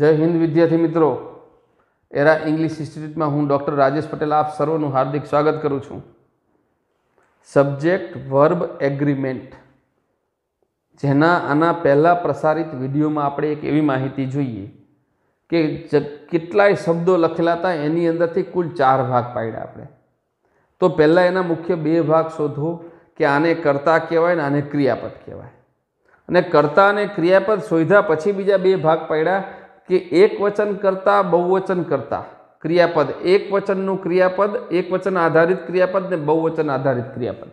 જય હિન્દ વિદ્યાર્થી મિત્રો. એરા ઇંગ્લિશ ઇન્સ્ટિટ્યૂટમાં હું ડૉક્ટર રાજેશ પટેલ આપ સર્વનું હાર્દિક સ્વાગત કરું છું. Subject verb agreement. જેના આના પહેલાં પ્રસારિત વિડીયોમાં આપણે એક એવી માહિતી જોઈએ કે કેટલાય શબ્દો લખેલા હતા, એની અંદરથી કુલ ચાર ભાગ પાડ્યા આપણે. તો પહેલાં એના મુખ્ય બે ભાગ શોધો કે આને કર્તા કહેવાય ને આને ક્રિયાપદ કહેવાય. અને કર્તા અને ક્રિયાપદ શોધ્યા પછી બીજા બે ભાગ પાડ્યા કે એક વચન કરતાં બહુવચન કરતાં ક્રિયાપદ, એક વચનનું ક્રિયાપદ, એક વચન આધારિત ક્રિયાપદ ને બહુવચન આધારિત ક્રિયાપદ.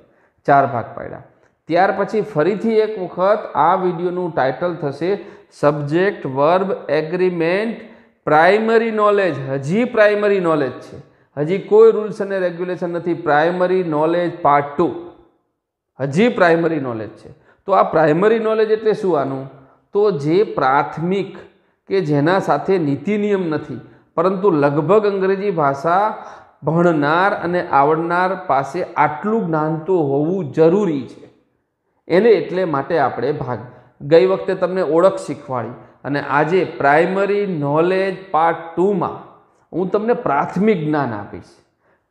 ચાર ભાગ પાડ્યા. ત્યાર પછી ફરીથી એક વખત આ વિડીયોનું ટાઇટલ થશે subject, verb, agreement, primary knowledge. હજી પ્રાઇમરી નોલેજ છે. હજી કોઈ રૂલ્સ અને રેગ્યુલેશન નથી. Primary knowledge part two. હજી પ્રાઇમરી નોલેજ છે. તો આ પ્રાઇમરી નોલેજ એટલે શું આનું? તો જે પ્રાથમિક કે જેના સાથે નીતિ નિયમ નથી, પરંતુ લગભગ અંગ્રેજી ભાષા ભણનાર અને આવડનાર પાસે આટલું જ્ઞાન તો હોવું જરૂરી છે. એને એટલે માટે આપણે ભાગ. ગઈ વખતે તમને ઓળખ શીખવાડી અને આજે પ્રાઇમરી નોલેજ પાર્ટ ટુમાં હું તમને પ્રાથમિક જ્ઞાન આપીશ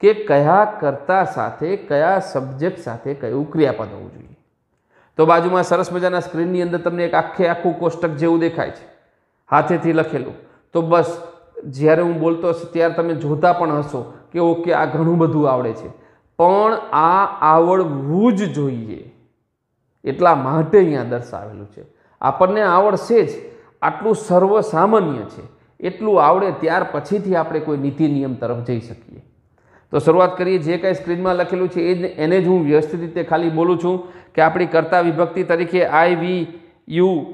કે કયા કર્તા સાથે, કયા સબ્જેક્ટ સાથે કયું ક્રિયાપદ હોવું જોઈએ. તો બાજુમાં સરસ મજાના સ્ક્રીનની અંદર તમને એક આખે આખું કોષ્ટક જેવું દેખાય છે. હાથેથી લખેલું. તો બસ, જ્યારે હું બોલતો હશે ત્યારે તમે જોતા પણ હશો કે ઓકે, આ ઘણું બધું આવડે છે. પણ આ આવડવું જ જોઈએ. એટલા માટે અહીંયા દર્શાવેલું છે. આપણને આવડશે જ. આટલું સર્વસામાન્ય છે. એટલું આવડે ત્યાર પછીથી આપણે કોઈ નીતિ નિયમ તરફ જઈ શકીએ. તો શરૂઆત કરીએ, જે કાંઈ સ્ક્રીનમાં લખેલું છે એ જ એને જ હું વ્યવસ્થિત રીતે ખાલી બોલું છું કે આપણી કર્તા વિભક્તિ તરીકે આઈ વી યુ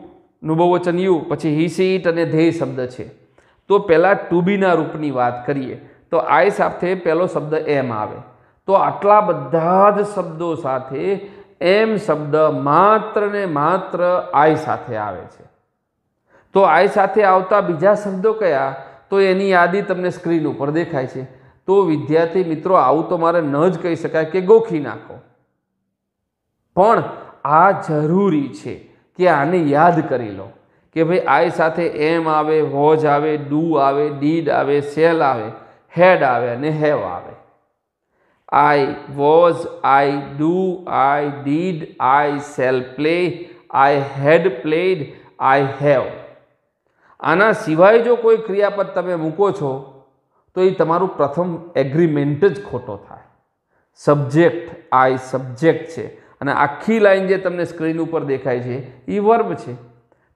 નું યુ, પછી હી સી ઇટ અને ધેય શબ્દ છે. તો પહેલાં ટુ બીના રૂપની વાત કરીએ, તો આઈ સાથે પહેલો શબ્દ એમ આવે. તો આટલા બધા જ શબ્દો સાથે એમ શબ્દ માત્ર ને માત્ર આઈ સાથે આવે છે. તો આઈ સાથે આવતા બીજા શબ્દો કયા? તો એની યાદી તમને સ્ક્રીન ઉપર દેખાય છે. તો વિદ્યાર્થી મિત્રો, આવું તો મારે ન જ કહી શકાય કે ગોખી નાખો. પણ આ જરૂરી છે. કે આને યાદ કરી લો કે ભાઈ આઈ સાથે એમ આવે, હોજ આવે, ડુ આવે, ડીડ આવે, સેલ આવે, હેડ આવે અને હેવ આવે. I was I do I did I sell play I had played I have. આના સિવાય જો કોઈ ક્રિયાપદ તમે મૂકો છો, તો એ તમારું પ્રથમ એગ્રીમેન્ટ જ ખોટો થાય. સબ્જેક્ટ આઈ સબ્જેક્ટ છે. અને આખી લાઈન જે તમને સ્ક્રીન ઉપર દેખાય છે એ વર્બ છે.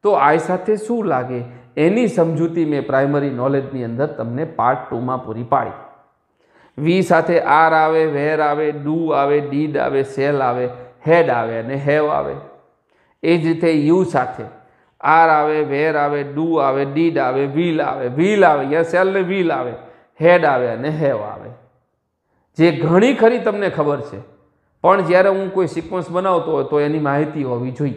તો આઈ સાથે શું લાગે? એની સમજૂતી મેં પ્રાઇમરી નોલેજની અંદર તમને પાર્ટ ટુમાં પૂરી પાડી. વી સાથે આર આવે વેર આવે ડુ આવે ડીડ આવે સેલ આવે હેડ આવે અને હેવ આવે. એ જ રીતે યુ સાથે. આર આવે વેર આવે ડુ આવે ડીડ આવે વ્હીલ આવે. વ્હીલ આવે યા સેલ ને વ્હીલ આવે. હેડ આવે અને હેવ આવે. જે ઘણી ખરી તમને ખબર છે. પણ જ્યારે હું કોઈ સિક્વન્સ બનાવતો હોય તો એની માહિતી હોવી જોઈએ.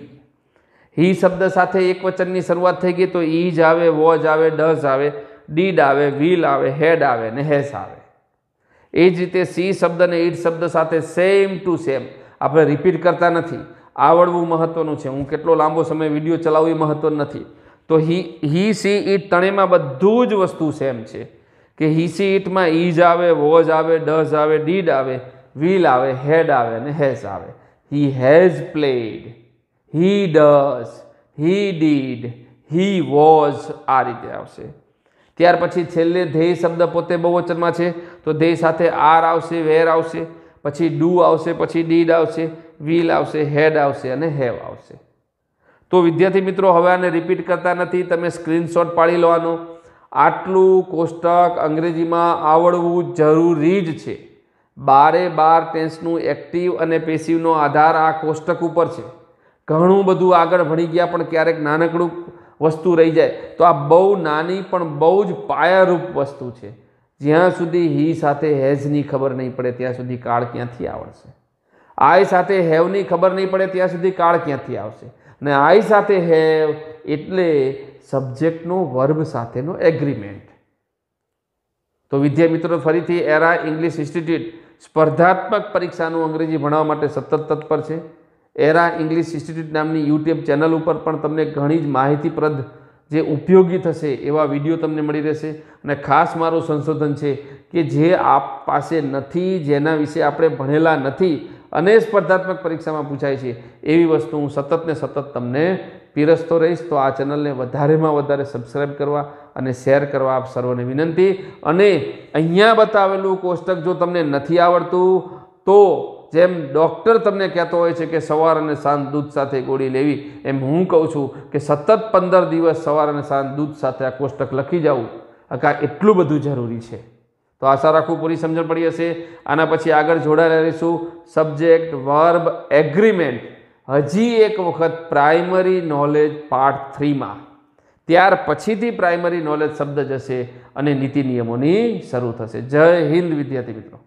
હી શબ્દ સાથે એક વચનની શરૂઆત થઈ ગઈ તો ઈ જ આવે વોજ આવે ડઝ આવે, ડીડ આવે વ્હીલ આવે, હેડ આવે ને હેસ આવે. એ જ રીતે સી શબ્દ અને ઈટ શબ્દ સાથે સેમ ટુ સેમ આપણે રિપીટ કરતા નથી. આવડવું મહત્વનું છે. હું કેટલો લાંબો સમય વીડિયો ચલાવવું એ મહત્વ નથી. તો હી હી, સી ઈટ ત્રણેયમાં બધું જ વસ્તુ સેમ છે. કે હી, સી ઈટમાં ઈજ આવે વોજ આવે ડઝ આવે, ડીડ આવે. વ્હીલ આવે હેડ આવે અને હેઝ આવે. He has played he does he did he was આ રીતે આવશે. ત્યાર પછી છેલ્લે ધ્યેય શબ્દ પોતે બહુવચનમાં છે. તો ધ્યેય સાથે આર આવશે, વેર આવશે. પછી ડુ આવશે, પછી ડીડ આવશે. વ્હીલ આવશે હેડ આવશે અને હેવ આવશે. તો વિદ્યાર્થી મિત્રો, હવે આને રિપીટ કરતા નથી. તમે સ્ક્રીનશોટ પાડી લેવાનો. આટલું કોષ્ટક અંગ્રેજીમાં આવડવું જરૂરી જ છે. બારે બાર ટેન્સનું એક્ટિવ અને પેસિવનો આધાર આ કોષ્ટક ઉપર છે. ઘણું બધું આગળ ભણી ગયા પણ ક્યારેક નાનકડું વસ્તુ રહી જાય. તો આ બહુ નાની પણ બહુ જ પાયારૂપ વસ્તુ છે. જ્યાં સુધી હી સાથે હેઝની ખબર નહીં પડે, ત્યાં સુધી કાળ ક્યાંથી આવડશે? આઈ સાથે હેવની ખબર નહીં પડે, ત્યાં સુધી કાળ ક્યાંથી આવશે? અને આઈ સાથે હેવ એટલે સબ્જેક્ટનો વર્બ સાથેનો એગ્રીમેન્ટ તો વિદ્યા મિત્રો ફરીથી એરા ઇંગ્લિશ ઇન્સ્ટિટ્યૂટ સ્પર્ધાત્મક પરીક્ષાનું અંગ્રેજી ભણાવવા માટે સતત તત્પર છે. એરા ઇંગ્લિશ ઇન્સ્ટિટ્યૂટ નામની યુટ્યુબ ચેનલ ઉપર પણ તમને ઘણી જ માહિતીપ્રદ જે ઉપયોગી થશે એવા વીડિયો તમને મળી રહેશે. અને ખાસ મારું સંશોધન છે કે જે આપ પાસે નથી, જેના વિશે આપણે ભણેલા નથી અને સ્પર્ધાત્મક પરીક્ષામાં પૂછાય છે, એવી વસ્તુ હું સતત ને સતત તમને પીરસતો રહીશ. તો આ ચેનલને વધારેમાં વધારે સબસ્ક્રાઈબ કરવા અને શેર કરવા આપ સર્વને વિનંતી. અને અહીંયા બતાવેલું કોષ્ટક જો તમને નથી આવડતું, તો જેમ ડૉક્ટર તમને કહેતો હોય છે કે સવાર અને સાંજ દૂધ સાથે ગોળી લેવી, એમ હું કહું છું કે સતત પંદર દિવસ સવાર અને સાંજ દૂધ સાથે આ કોષ્ટક લખી જાઉં આ એટલું બધું જરૂરી છે. તો આશા રાખું પૂરી સમજણ પડી હશે. આના પછી આગળ જોડાયેલા રહીશું. Subject, verb, agreement. હજી એક વખત પ્રાઇમરી નોલેજ પાર્ટ થ્રીમાં. ત્યાર પછીથી પ્રાઇમરી નોલેજ શબ્દ જશે અને નીતિ નિયમોની શરૂ થશે. જય હિન્દ વિદ્યાર્થી મિત્રો.